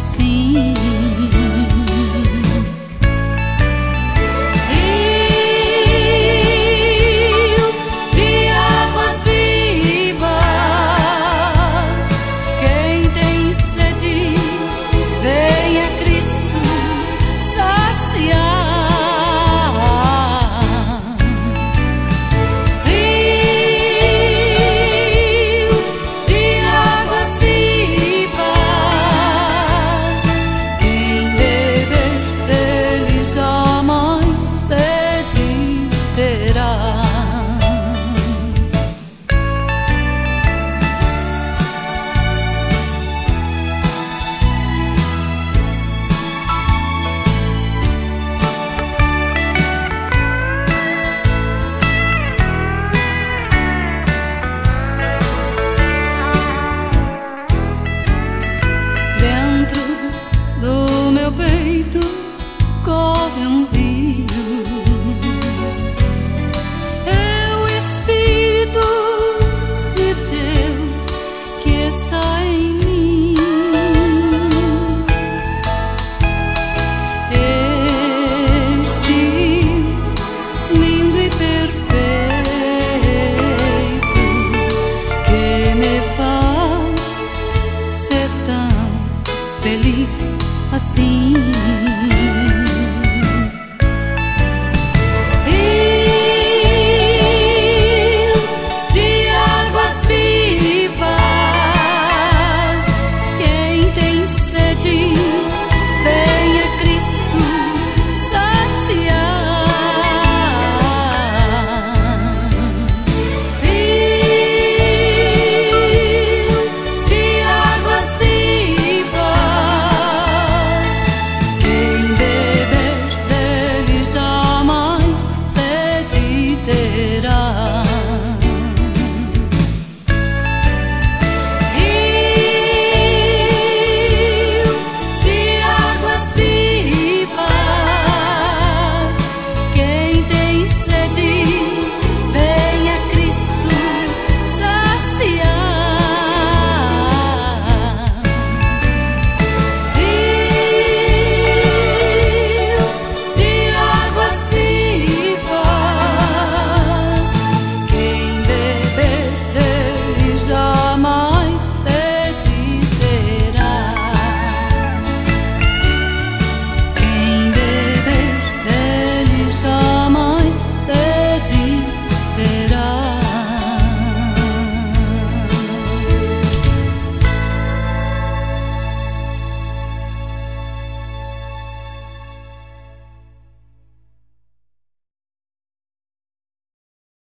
See. assim.